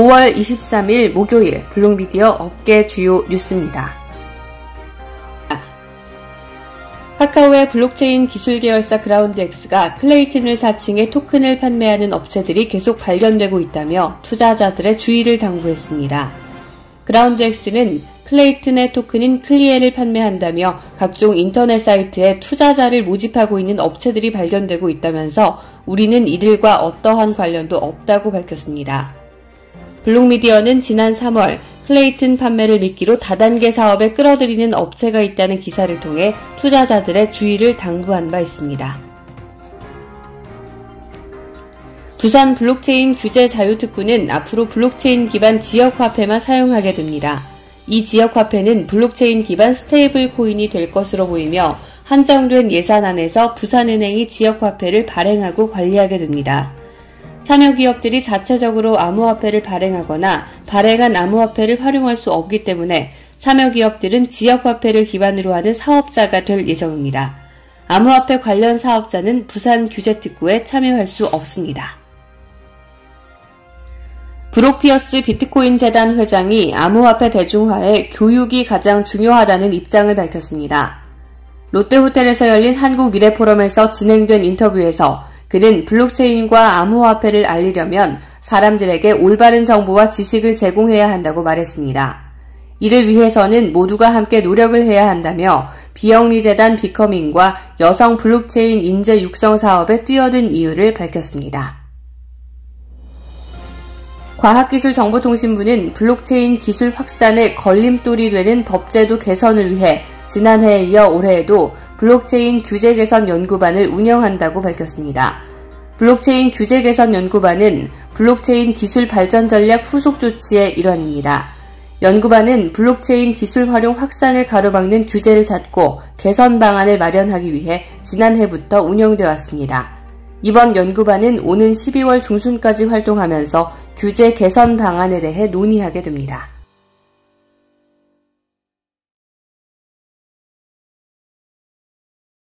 5월 23일 목요일 블록미디어 업계 주요 뉴스입니다. 카카오의 블록체인 기술 계열사 그라운드X가 클레이튼을 사칭해 토큰을 판매하는 업체들이 계속 발견되고 있다며 투자자들의 주의를 당부했습니다. 그라운드X는 클레이튼의 토큰인 클레이를 판매한다며 각종 인터넷 사이트에 투자자를 모집하고 있는 업체들이 발견되고 있다면서 우리는 이들과 어떠한 관련도 없다고 밝혔습니다. 블록미디어는 지난 3월 클레이튼 판매를 미끼로 다단계 사업에 끌어들이는 업체가 있다는 기사를 통해 투자자들의 주의를 당부한 바 있습니다. 부산 블록체인 규제 자유특구는 앞으로 블록체인 기반 지역화폐만 사용하게 됩니다. 이 지역화폐는 블록체인 기반 stable 코인이 될 것으로 보이며 한정된 예산 안에서 부산은행이 지역화폐를 발행하고 관리하게 됩니다. 참여 기업들이 자체적으로 암호화폐를 발행하거나 발행한 암호화폐를 활용할 수 없기 때문에 참여 기업들은 지역화폐를 기반으로 하는 사업자가 될 예정입니다. 암호화폐 관련 사업자는 부산 규제 특구에 참여할 수 없습니다. 브로피어스 비트코인 재단 회장이 암호화폐 대중화에 교육이 가장 중요하다는 입장을 밝혔습니다. 롯데호텔에서 열린 한국미래포럼에서 진행된 인터뷰에서 그는 블록체인과 암호화폐를 알리려면 사람들에게 올바른 정보와 지식을 제공해야 한다고 말했습니다. 이를 위해서는 모두가 함께 노력을 해야 한다며 비영리재단 비커밍과 여성 블록체인 인재 육성 사업에 뛰어든 이유를 밝혔습니다. 과학기술정보통신부는 블록체인 기술 확산에 걸림돌이 되는 법제도 개선을 위해 지난해에 이어 올해에도 블록체인 규제 개선 연구반을 운영한다고 밝혔습니다. 블록체인 규제 개선 연구반은 블록체인 기술 발전 전략 후속 조치의 일환입니다. 연구반은 블록체인 기술 활용 확산을 가로막는 규제를 찾고 개선 방안을 마련하기 위해 지난해부터 운영되어 왔습니다. 이번 연구반은 오는 12월 중순까지 활동하면서 규제 개선 방안에 대해 논의하게 됩니다.